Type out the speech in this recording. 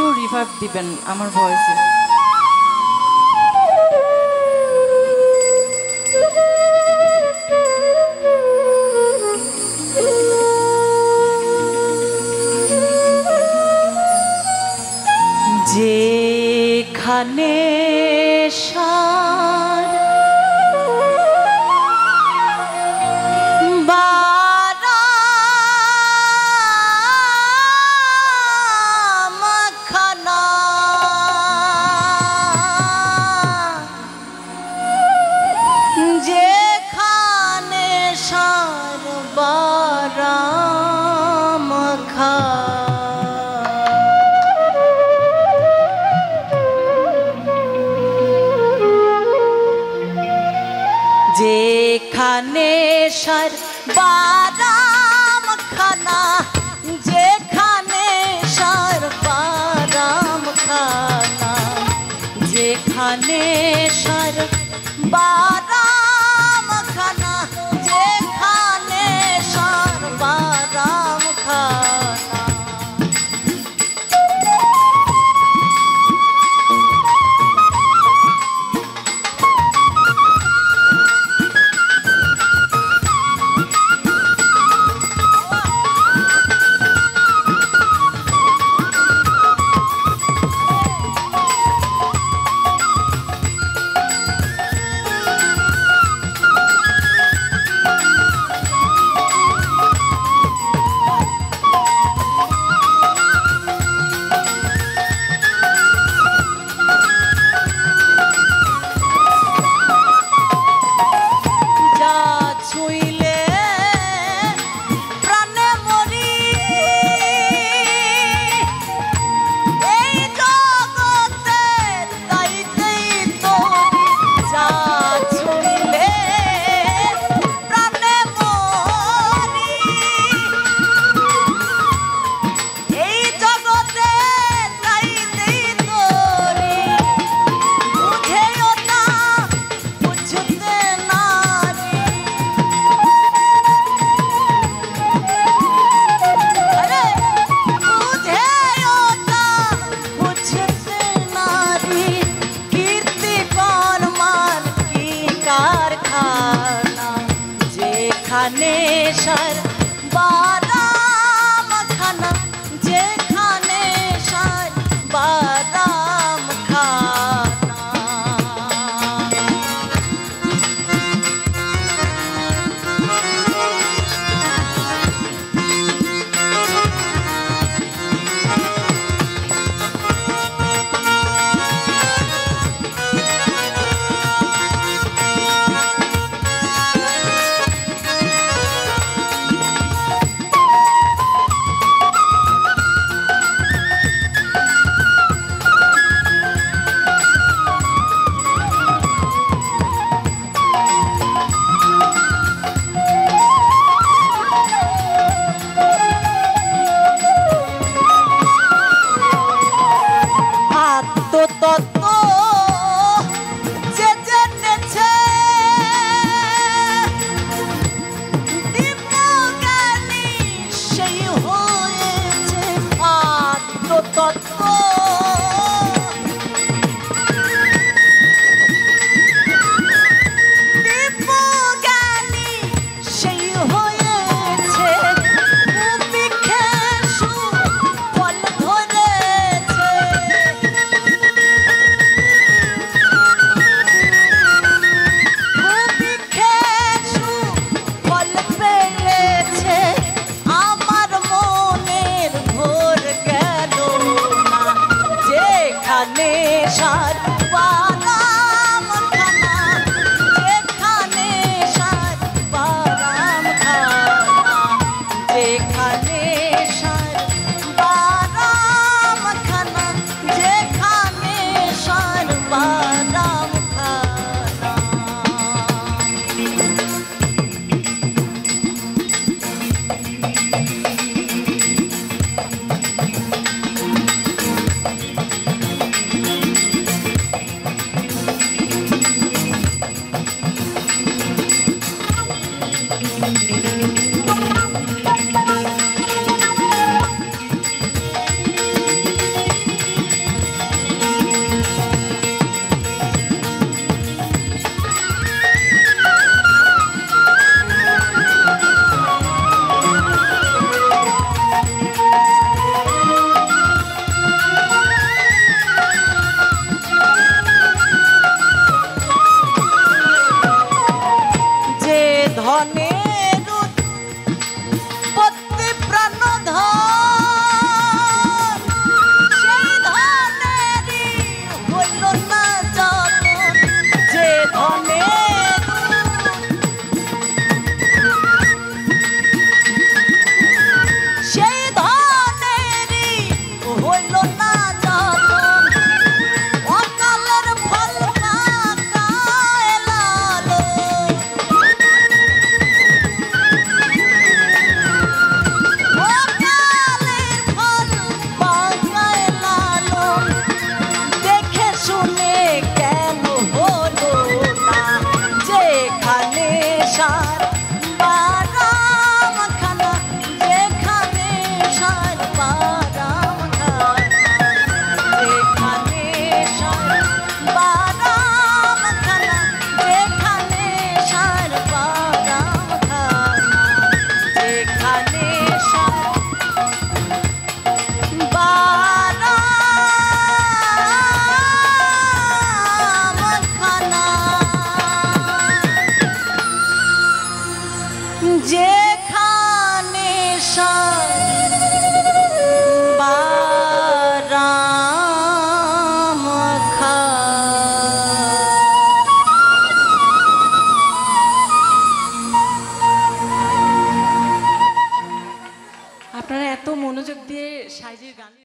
একটু রিভার্ভ দিবেন আমার ভয়েসে যেখানে যেখানে সর বারাম খানা যেখানে সার বারাম খানা যেখানে সার বারাম ঠিকানা যেখানে সার বার